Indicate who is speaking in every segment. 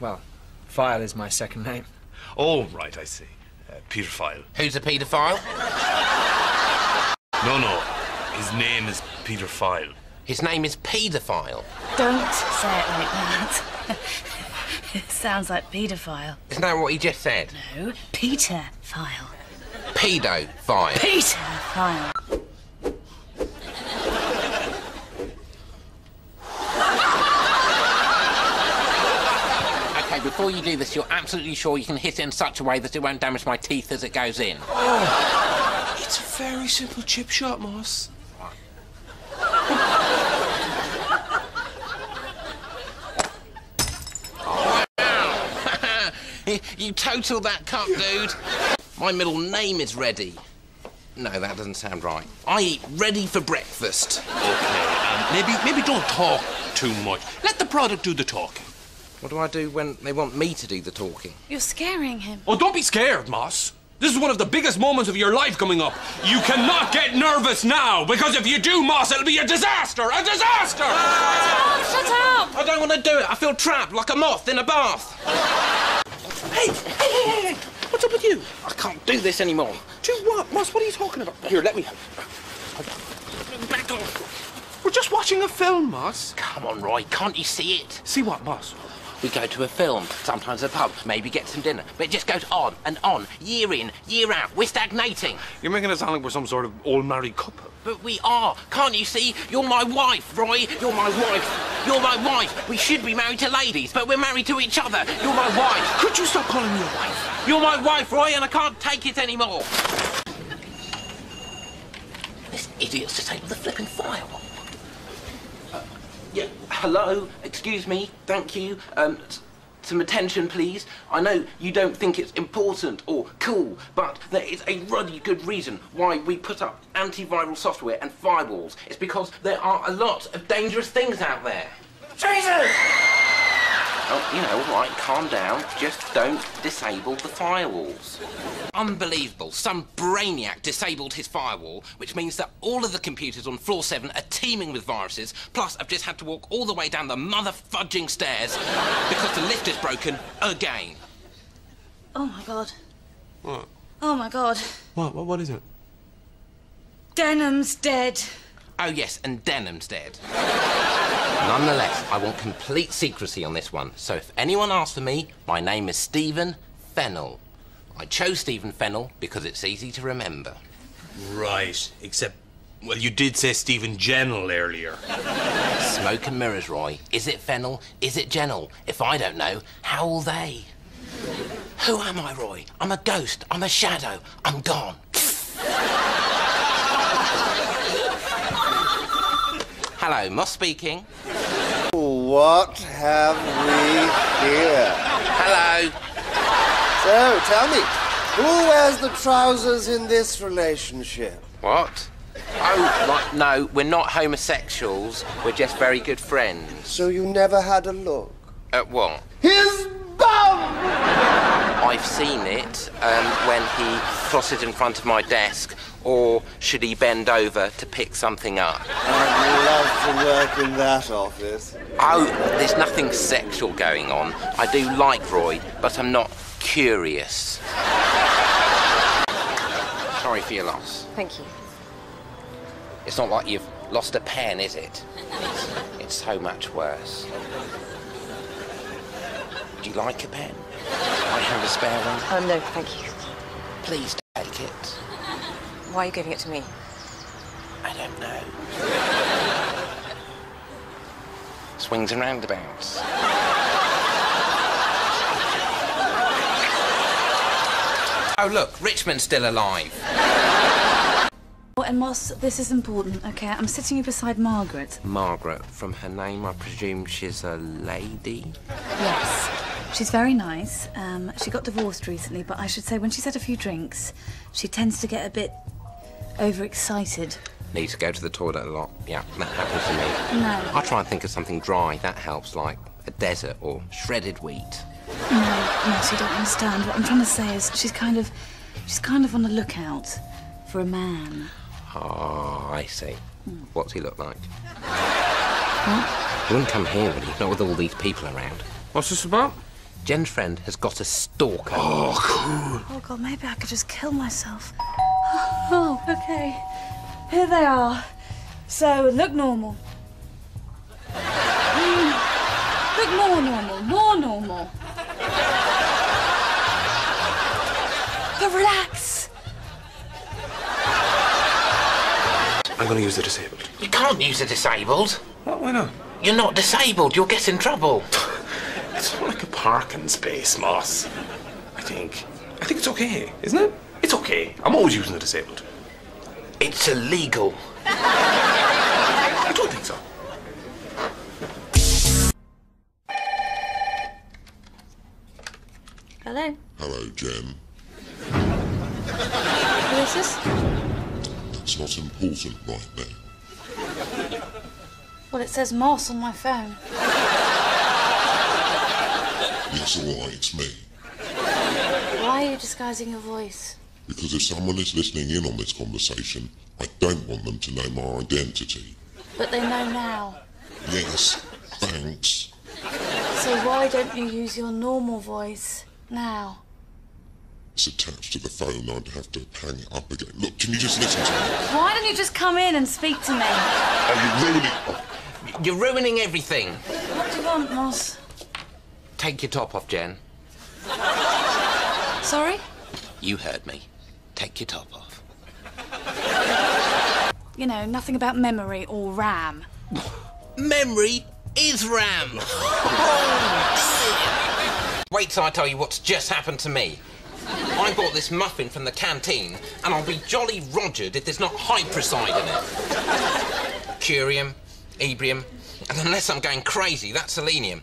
Speaker 1: Well, File is my second name.
Speaker 2: Oh, right, I see. Uh, Peter File.
Speaker 3: Who's a paedophile?
Speaker 2: No, no. His name is Peter File.
Speaker 3: His name is paedophile.
Speaker 4: Don't say it like that. it sounds like paedophile.
Speaker 3: Isn't that what he just said?
Speaker 4: No, Peter File.
Speaker 3: Paedophile.
Speaker 4: Peter File.
Speaker 3: Okay, before you do this, you're absolutely sure you can hit it in such a way that it won't damage my teeth as it goes in.
Speaker 5: Oh, It's a very simple chip shot, Moss.
Speaker 3: you total that cup, dude. My middle name is Ready. No, that doesn't sound right. I eat ready for breakfast.
Speaker 5: Okay, um, maybe maybe don't talk too much. Let the product do the talking.
Speaker 3: What do I do when they want me to do the talking?
Speaker 4: You're scaring him.
Speaker 5: Oh, don't be scared, Moss. This is one of the biggest moments of your life coming up. You cannot get nervous now, because if you do, Moss, it'll be a disaster! A disaster!
Speaker 4: Oh, shut up!
Speaker 3: I don't want to do it. I feel trapped like a moth in a bath.
Speaker 5: Hey, hey, hey, hey, hey! What's up with you?
Speaker 3: I can't do this anymore.
Speaker 5: Do what, Moss? What are you talking about? Here, let me.
Speaker 3: Back off.
Speaker 5: We're just watching a film, Moss.
Speaker 3: Come on, Roy. Can't you see it?
Speaker 5: See what, Moss?
Speaker 3: We go to a film, sometimes a pub, maybe get some dinner, but it just goes on and on, year in, year out. We're stagnating.
Speaker 2: You're making it sound like we're some sort of old married couple.
Speaker 3: But we are. Can't you see? You're my wife, Roy. You're my wife. You're my wife. We should be married to ladies, but we're married to each other. You're my wife.
Speaker 5: Could you stop calling me a wife?
Speaker 3: You're my wife, Roy, and I can't take it anymore. This idiot's disabled the flipping file. Yeah, hello. Excuse me. Thank you. Um, some attention, please. I know you don't think it's important or cool, but there is a ruddy good reason why we put up antiviral software and firewalls. It's because there are a lot of dangerous things out there. Jesus! Oh, you know, all right, calm down. Just don't disable the firewalls. Unbelievable. Some brainiac disabled his firewall, which means that all of the computers on floor 7 are teeming with viruses. Plus, I've just had to walk all the way down the mother fudging stairs because the lift is broken again.
Speaker 4: Oh my god.
Speaker 5: What?
Speaker 4: Oh my god.
Speaker 5: What? What, what is it?
Speaker 4: Denholm's dead.
Speaker 3: Oh, yes, and Denholm's dead. Nonetheless, I want complete secrecy on this one. So if anyone asks for me, my name is Stephen Fennel. I chose Stephen Fennel because it's easy to remember.
Speaker 2: Right, except, well, you did say Stephen Jennell earlier.
Speaker 3: Smoke and mirrors, Roy. Is it Fennel? Is it Jennell? If I don't know, how will they? Who am I, Roy? I'm a ghost. I'm a shadow. I'm gone. Hello, Moss speaking.
Speaker 6: What have we here?
Speaker 3: Hello.
Speaker 6: So, tell me, who wears the trousers in this relationship?
Speaker 3: What? Oh, no, we're not homosexuals. We're just very good friends.
Speaker 6: So you never had a look?
Speaker 3: At what?
Speaker 6: His bum!
Speaker 3: I've seen it um, when he crosses in front of my desk, or should he bend over to pick something up?
Speaker 6: I'd love to work in that office.
Speaker 3: Oh, there's nothing sexual going on. I do like Roy, but I'm not curious. Sorry for your loss.
Speaker 7: Thank you.
Speaker 3: It's not like you've lost a pen, is it? It's, it's so much worse. Do you like a pen? I have a spare one.
Speaker 7: Um, no, thank you.
Speaker 3: Please take it.
Speaker 7: Why are you giving it to me?
Speaker 3: I don't know. Swings and roundabouts. Oh, look, Richmond's still alive.
Speaker 4: Oh, and Moss, this is important, okay? I'm sitting here beside Margaret.
Speaker 3: Margaret, from her name, I presume she's a lady?
Speaker 4: Yes. She's very nice. Um, she got divorced recently, but I should say when she's had a few drinks, she tends to get a bit overexcited.
Speaker 3: Need to go to the toilet a lot. Yeah, that happens to me.
Speaker 4: No.
Speaker 3: I try and think of something dry. That helps, like a desert or shredded wheat.
Speaker 4: No, Moss, you don't understand. What I'm trying to say is she's kind of, she's kind of on the lookout for a man.
Speaker 3: Oh, I see. What's he look like? He wouldn't come here, would he? Not with all these people around.
Speaker 5: What's this about?
Speaker 3: Jen's friend has got a stalker.
Speaker 4: Oh, cool. Oh god, maybe I could just kill myself. Oh, okay. Here they are. So look normal. Mm. Look more normal, more normal. But relax.
Speaker 5: I'm gonna use the disabled.
Speaker 3: You can't use the disabled.
Speaker 5: What? Why not?
Speaker 3: You're not disabled. You'll get in trouble.
Speaker 5: It's not like a parking space, Moss. I think. I think it's okay, isn't it? It's okay. I'm always using the disabled.
Speaker 3: It's illegal.
Speaker 5: I don't think so.
Speaker 4: Hello.
Speaker 8: Hello, Jen.
Speaker 4: Who is this?
Speaker 8: That's not important right now.
Speaker 4: Well, it says Moss on my phone.
Speaker 8: Yes, all right, it's me.
Speaker 4: Why are you disguising your voice?
Speaker 8: Because if someone is listening in on this conversation, I don't want them to know my identity.
Speaker 4: But they know now.
Speaker 8: Yes, thanks.
Speaker 4: So why don't you use your normal voice now?
Speaker 8: It's attached to the phone. I'd have to hang it up again. Look, can you just listen to me?
Speaker 4: Why don't you just come in and speak to me?
Speaker 8: Are you really? Oh,
Speaker 3: You're ruining everything.
Speaker 4: What do you want, Moss?
Speaker 3: Take your top off, Jen.
Speaker 4: Sorry?
Speaker 3: You heard me. Take your top off.
Speaker 4: You know, nothing about memory or RAM.
Speaker 3: Memory is RAM. Oh, dear. Wait till I tell you what's just happened to me. I bought this muffin from the canteen, and I'll be jolly rogered if there's not hyproside in it. Curium, erbium, and unless I'm going crazy, that's selenium.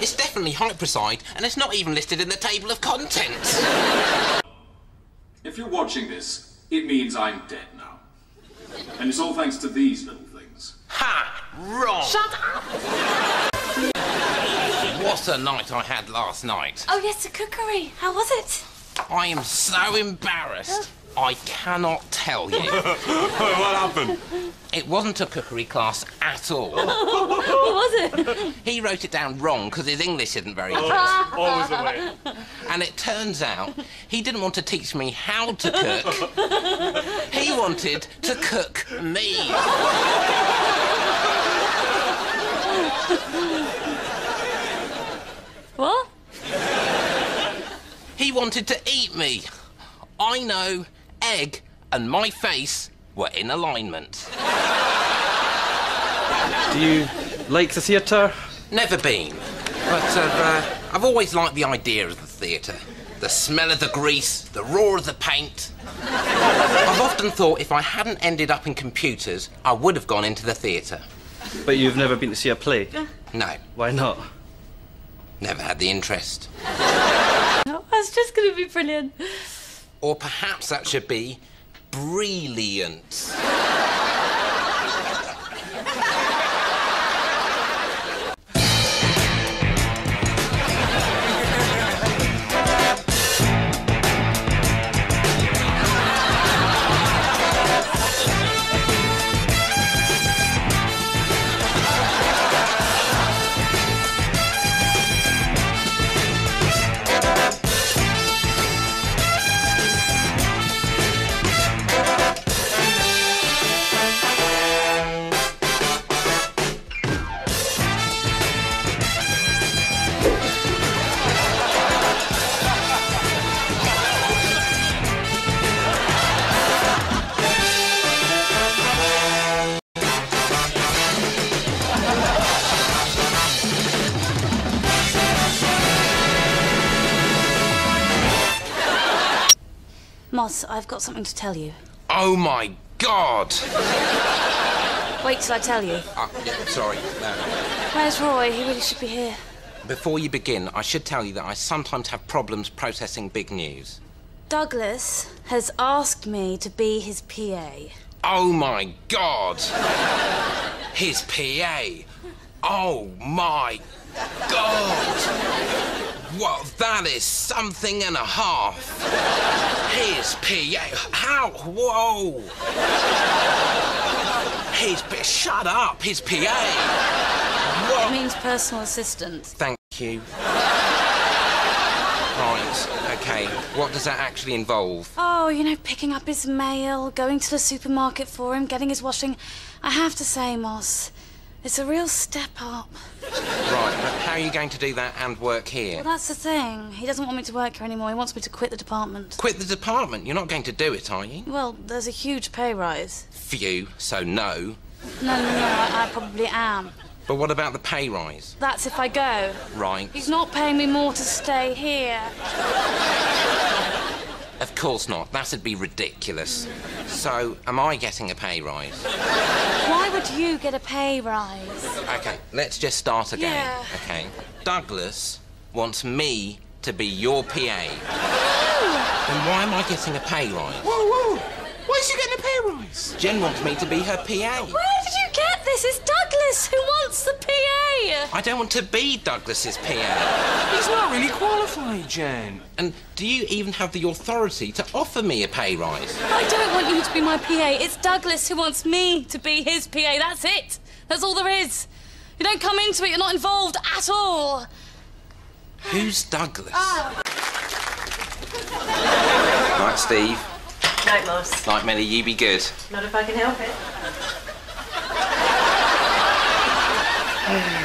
Speaker 3: It's definitely hyproside, and it's not even listed in the table of contents.
Speaker 9: If you're watching this, it means I'm dead now. And it's all thanks to these little things.
Speaker 3: Ha! Wrong!
Speaker 4: Shut up!
Speaker 3: What a night I had last night.
Speaker 4: Oh, yes, the cookery. How was it?
Speaker 3: I am so embarrassed. Oh. I cannot tell you.
Speaker 5: what happened?
Speaker 3: It wasn't a cookery class at all.
Speaker 4: What was it?
Speaker 3: He wrote it down wrong because his English isn't very good.
Speaker 5: Always the way.
Speaker 3: And it turns out he didn't want to teach me how to cook. He wanted to cook me.
Speaker 4: What?
Speaker 3: Wanted to eat me. I know egg and my face were in alignment.
Speaker 1: Do you like the theatre?
Speaker 3: Never been. But uh, uh, I've always liked the idea of the theatre. The smell of the grease, the roar of the paint. I've often thought if I hadn't ended up in computers, I would have gone into the theatre.
Speaker 1: But you've never been to see a play?
Speaker 3: No,
Speaker 1: Why not?
Speaker 3: never had the interest.
Speaker 4: That's just going to be brilliant.
Speaker 3: Or perhaps that should be brilliant.
Speaker 4: I've got something to tell you.
Speaker 3: Oh my god!
Speaker 4: Wait till I tell you.
Speaker 3: Ah, yeah, sorry. No.
Speaker 4: Where's Roy? He really should be here.
Speaker 3: Before you begin, I should tell you that I sometimes have problems processing big news.
Speaker 4: Douglas has asked me to be his PA.
Speaker 3: Oh my god! His PA! Oh my god! Well, that is something and a half. His PA. How? Whoa! His P- Shut up! His PA!
Speaker 4: It
Speaker 3: Whoa!
Speaker 4: means personal assistant.
Speaker 3: Thank you. Right, okay. What does that actually involve?
Speaker 4: Oh, you know, picking up his mail, going to the supermarket for him, getting his washing. I have to say, Moss, it's a real step up.
Speaker 3: Right, but how are you going to do that and work here?
Speaker 4: Well, that's the thing. He doesn't want me to work here anymore. He wants me to quit the department.
Speaker 3: Quit the department. You're not going to do it, are you?
Speaker 4: Well, there's a huge pay rise.
Speaker 3: Few, so no.
Speaker 4: No, no, no, I, I probably am.
Speaker 3: But what about the pay rise?
Speaker 4: That's if I go.
Speaker 3: Right.
Speaker 4: He's not paying me more to stay here.
Speaker 3: Of course not. That'd be ridiculous. So, am I getting a pay rise?
Speaker 4: Why would you get a pay rise?
Speaker 3: Okay, let's just start again.
Speaker 4: Yeah.
Speaker 3: Okay. Douglas wants me to be your PA. Then why am I getting a pay rise?
Speaker 5: Whoa, whoa! Why is she getting a pay rise?
Speaker 3: Jen wants me to be her PA.
Speaker 4: Where did you get this? It's Douglas who wants the PA.
Speaker 3: I don't want to be Douglas's PA.
Speaker 5: He's not really qualified, Jen.
Speaker 3: And do you even have the authority to offer me a pay rise?
Speaker 4: I don't want you to be my PA. It's Douglas who wants me to be his PA. That's it. That's all there is. You don't come into it. You're not involved at all.
Speaker 3: Who's Douglas?
Speaker 4: Ah.
Speaker 3: Night, Steve.
Speaker 7: Night, Moss.
Speaker 3: Night, Millie. You be good.
Speaker 7: Not if I can help it.